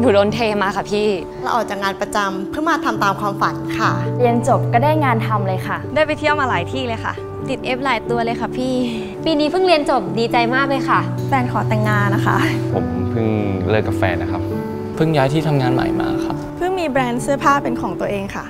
หนูโดนเทมาค่ะพี่ เราออกจากงานประจำเพื่อมาทำตามความฝันค่ะ เรียนจบก็ได้งานทำเลยค่ะ ได้ไปเที่ยวมาหลายที่เลยค่ะ ติดเอฟหลายตัวเลยค่ะพี่ ปีนี้เพิ่งเรียนจบดีใจมากเลยค่ะแฟนขอแต่งงานนะคะ ผมเพิ่งเลิกกับแฟนนะครับ เพิ่งย้ายที่ทำงานใหม่มาครับ เพิ่งมีแบรนด์เสื้อผ้าเป็นของตัวเองค่ะ